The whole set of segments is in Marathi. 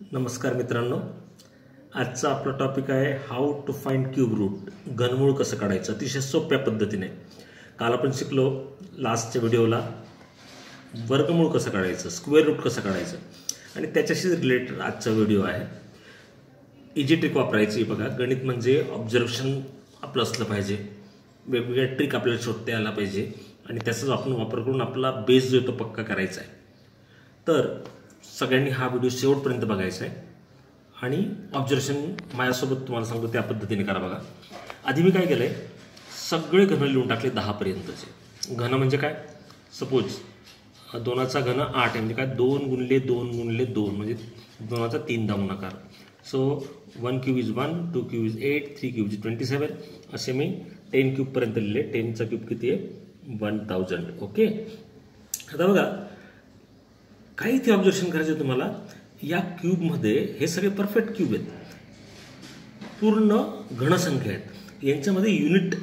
नमस्कार मित्रांनो. आजचा आपला टॉपिक आहे how to find cube root घनमूळ कसं काढायचं? अतिशय सोप्या पद्धतीने. काल आपण शिकलो लास्टच्या व्हिडिओला वर्गमूळ कसं काढायचं? स्क्वेअर रूट कसं काढायचं? आणि त्याच्याशीच रिलेटेड आजचा व्हिडिओ आहे. इजी ट्रिक वापरायची बघा. गणित म्हणजे ऑब्झर्वेशन आपलं असलं पाहिजे. वेगवेगळ्या ट्रिक आपल्याला शोधता यायला पाहिजे. आणि त्याचाच आपण वापर करून आपला बेस जो आहे तो पक्का करायचा आहे. तर सगळ्यांनी हा व्हिडिओ शेवटपर्यंत बघायचा आहे. आणि ऑब्झर्वेशन माझ्यासोबत तुम्हाला सांगतो त्या पद्धतीने करा बघा. आधी मी काय केलं आहे सगळे घन लिहून टाकले दहापर्यंतचे. घन म्हणजे काय? सपोज दोनाचा घन आठ आहे म्हणजे काय? दोन गुणले दोन गुणले दोन म्हणजे दोनाचा तीनदा गुणाकार so one cube is one two cube is eight three cube is twenty seven असे मी टेन क्यूबपर्यंत लिहिले. टेनचा क्यूब किती आहे? वन थाउजंड ओके आता बघा काही इथे ऑब्झर्वेशन करायचं तुम्हाला या क्यूबमध्ये हे सगळे परफेक्ट क्यूब आहेत. पूर्ण घनसंख्या आहेत. यांच्यामध्ये युनिट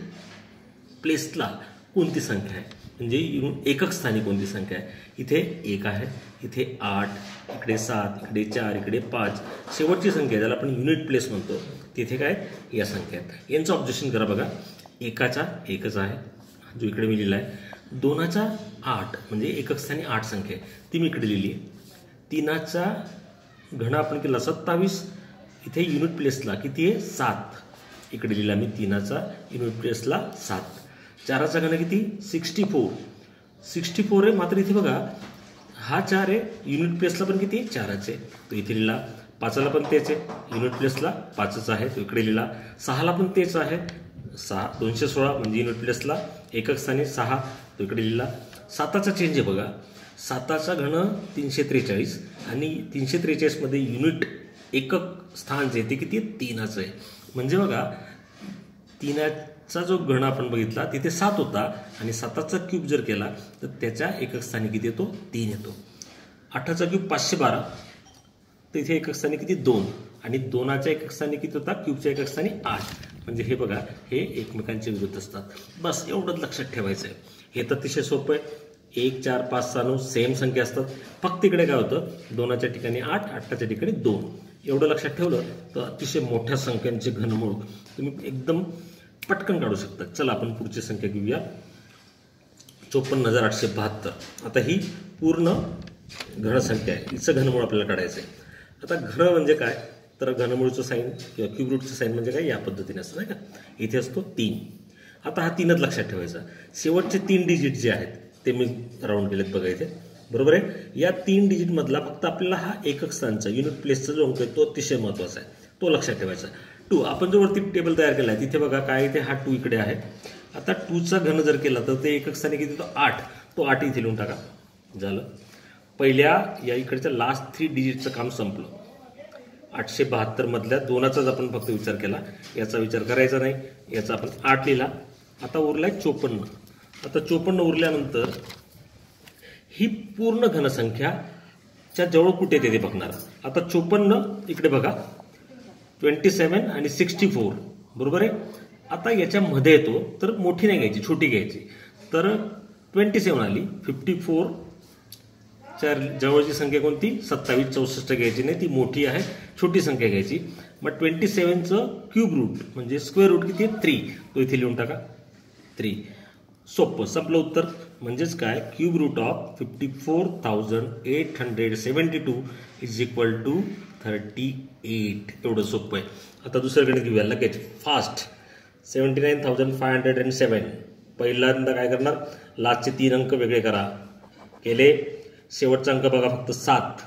प्लेसला कोणती संख्या आहे? म्हणजे यु एकक स्थानी कोणती संख्या आहे? इथे एक आहे इथे आठ इकडे सात इकडे चार इकडे पाच. शेवटची संख्या आहे ज्याला आपण युनिट प्लेस म्हणतो. तिथे काय या संख्या आहेत. यांचं ऑब्झर्वेशन करा बघा. एकाचा एकच आहे. जो इकडे मी लिहिला आहे दोनाचा आठ म्हणजे एकक स्थानी आठ संख्या आहे. ती मी इकडे लिहिली आहे. तीनाचा घन आपण केला सत्तावीस इथे युनिट प्लेसला किती आहे? सात. इकडे लिहिला मी तीनाचा युनिट प्लेसला सात. चाराचा घन किती? Sixty four. सिक्स्टी फोर आहे मात्र इथे बघा हा चार आहे युनिट प्लेसला पण किती चाराचे तो इथे लिहिला पाचाला पण तेच आहे. युनिट प्लेसला पाचच आहे तो इकडे लिहिला. सहाला पण तेच आहे. सहा दोनशे सोळा म्हणजे युनिट प्लेसला एकक स्थानी सहा तो इकडे लिहिला. साताचा चेंज आहे बघा. साताचा घन तीनशे त्रेचाळीस आणि तीनशे त्रेचाळीसमध्ये युनिट एकक स्थान जे ते किती तीनाचं आहे. म्हणजे बघा तीनाचा जो घन आपण बघितला तिथे सात होता आणि साताचा क्यूब जर केला तर त्याच्या एकक स्थानी किती येतो? तीन येतो. आठाचा क्यूब पाचशे बारा तर इथे एकक स्थानी किती? दोन. आणि दोनाच्या एकक स्थानी किती होता? क्यूबच्या एकक स्थानी आठ. म्हणजे हे बघा हे एकमेकांचे विरुद्ध असतात. बस एवढंच लक्षात ठेवायचं आहे हे तर अतिशय सोपं आहे. एक चार पाच सहा नऊ सेम संख्या असतात. फक्त इकडे काय होतं? दोनाच्या ठिकाणी आठ आठाच्या ठिकाणी दोन. एवढं लक्षात ठेवलं तर अतिशय मोठ्या संख्यांचे घनमूळ तुम्ही एकदम पटकन काढू शकता. चला आपण पुढची संख्या घेऊया. चोपन्न हजार आठशे बहात्तर. आता ही पूर्ण घनसंख्या आहे. हिचं घनमूळ आपल्याला काढायचं आहे आता घन म्हणजे काय? तर घनमूळचं साईन किंवा क्यूब साईन म्हणजे काय? या पद्धतीने असतं नाही का? इथे असतो तीन. आता हा तीनच लक्षात ठेवायचा. शेवटचे तीन डिजिट जे आहेत ते मी राऊंड केलेत बघा इथे. बरोबर आहे? या तीन डिजिटमधला फक्त आपल्याला हा एकक स्थानचा युनिट प्लेसचा जो अंक आहे तो अतिशय महत्त्वाचा आहे. तो लक्षात ठेवायचा. टू आपण जो वरती टेबल तयार केला आहे तिथे बघा काय इथे? हा टू इकडे आहे. आता टूचा घन जर केला तर ते एकक स्थानी किती तो आठ. तो आठ इथे लिहून टाका. झालं? पहिल्या या इकडच्या लास्ट थ्री डिजिटचं काम संपलं. आठशे बहात्तर मधल्या दोनाचाच आपण फक्त विचार केला. याचा विचार करायचा नाही. याचा आपण आठ लिहिला. आता उरला आहे चोपन्न. आता चोपन्न उरल्यानंतर ही पूर्ण घनसंख्याच्या जवळ कुठे येते ते बघणार. आता चोपन्न इकडे बघा. ट्वेंटी सेवन आणि सिक्स्टी फोर. बरोबर आहे? आता याच्यामध्ये येतो तर मोठी नाही घ्यायची छोटी घ्यायची. तर ट्वेंटी सेवन आली फिफ्टी फोर चार जवळची संख्या कोणती? सत्तावीस चौसष्ट घ्यायची नाही ती मोठी आहे छोटी संख्या घ्यायची. मग ट्वेंटी सेवनचं क्यूब रूट म्हणजे स्क्वेअर रूट किती आहे? थ्री तो इथे लिहून टाका. थ्री सोपं संपलं उत्तर. म्हणजेच काय? Cube root of fifty four thousand eight hundred seventy two is equal to thirty eight एवढं सोपं आहे. आता दुसरं गणित घेऊया लगेच. Fast seventy nine thousand five hundred and seven पहिल्यांदा काय करणार? लास्टचे तीन अंक वेगळे करा. केले? शेवटचा अंक बघा फक्त सात.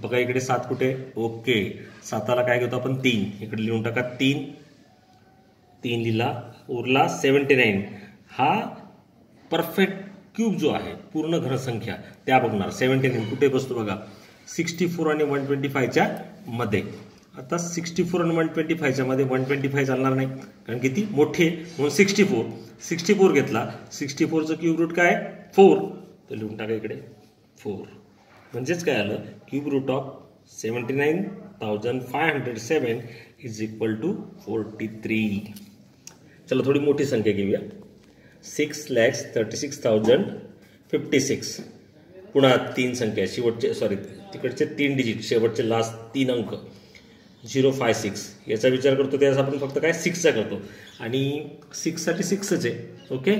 बघा इकडे सात कुठे? ओके. साताला काय घेतो आपण? तीन. इकडे लिहून टाका तीन. तीन लिहिला. उरला सेवन्टी नाईन. हा परफेक्ट क्यूब जो आहे पूर्ण घनसंख्या त्या बघणार. Seventy nine. कुठे बसतो बघा? सिक्स्टी फोर आणि वन ट्वेंटी फायच्या मध्ये. आता सिक्स्टी फोर आणि वन ट्वेंटी फायच्या मध्ये वन ट्वेंटी फाय चालणार नाही. कारण किती? मोठे. म्हणून सिक्स्टी फोर. सिक्स्टी फोर घेतला. सिक्स्टी फोरचं क्यूब रूट काय? फोर. तर लिहून टाका इकडे. फोर. म्हणजेच काय आलं? Cube root of seventy nine thousand five hundred seven is equal to forty three. चला थोडी मोठी संख्या घेऊया. Six lakhs thirty six thousand fifty six. पुन्हा तीन संख्या शेवटचे सॉरी तिकडचे तीन डिजिट शेवटचे लास्ट तीन अंक. Zero five six. याचा विचार करतो त्याचा आपण फक्त काय? सिक्सचा करतो. आणि सिक्ससाठी सिक्सच आहे ओके?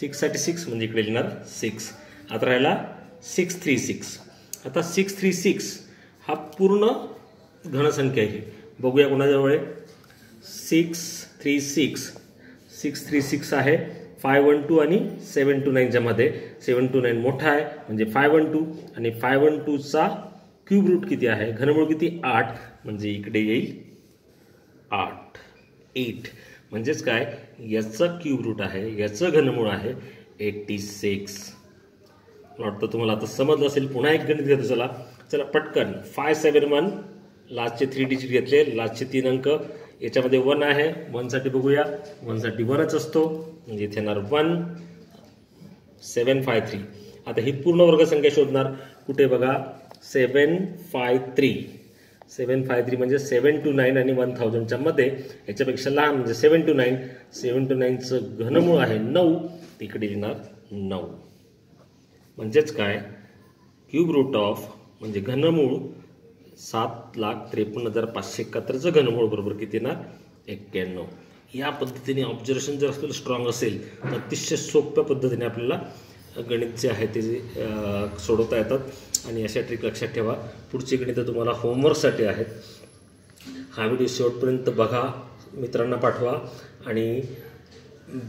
सिक्ससाठी सिक्स म्हणजे इकडे लिहिणार सिक्स. आता राहिला सिक्स थ्री सिक्स. आता सिक्स थ्री सिक्स हा पूर्ण घनसंख्या आहे. बघूया कोणाजवळ आहे. Six three six. Six three six आहे. फाय वन टू आणि सेवन टू नाईनच्यामध्ये सेवन टू नाईन मोठा आहे. म्हणजे फाय वन टू आणि फाय वन टूचा क्यूब रूट किती आहे? घनमूळ किती? आठ. म्हणजे इकडे येईल आठ. एट. म्हणजेच काय? याचं क्यूब रूट आहे. याचं घनमूळ आहे एट्टी सिक्स. मला वाटतं तुम्हाला आता समजलं असेल पुन्हा एक गणित घेतो चला. चला पटकन. फाय सेवन वन लास्टचे थ्री डिजिट घेतले. लास्टचे तीन अंक. याच्यामध्ये वन आहे. वनसाठी बघूया. वनसाठी वनच असतो. म्हणजे इथे येणार वन सेवन फाय थ्री आता ही पूर्ण वर्गसंख्या शोधणार. कुठे बघा? Seven five three seven five three म्हणजे सेवन टू नाईन आणि वन थाउजंडच्या मध्ये. याच्यापेक्षा लहान म्हणजे seven two nine seven two नाईनचं घनमूळ आहे नऊ. तिकडे येणार नऊ. म्हणजेच काय? क्यूब रूट ऑफ म्हणजे घनमूळ सात लाख त्रेपन्न हजार पाचशे एकाहत्तरचं घनमूळ बरोबर किती येणार? एक्क्याण्णव. या पद्धतीने ऑब्झर्वेशन जर आपल्याला स्ट्रॉंग असेल तर अतिशय सोप्या पद्धतीने आपल्याला गणित जे आहे ते सोडवता येतात. आणि अशा ट्रिक लक्षात ठेवा. पुढची गणितं तुम्हाला होमवर्कसाठी आहेत. हा व्हिडिओ शेवटपर्यंत बघा मित्रांना पाठवा. आणि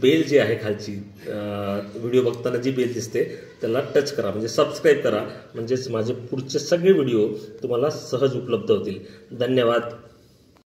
बेल जी आहे खालची व्हिडिओ बघताना जी बेल दिसते त्याला टच करा म्हणजे सबस्क्राईब करा. म्हणजेच माझे पुढचे सगळे व्हिडिओ तुम्हाला सहज उपलब्ध होतील. धन्यवाद.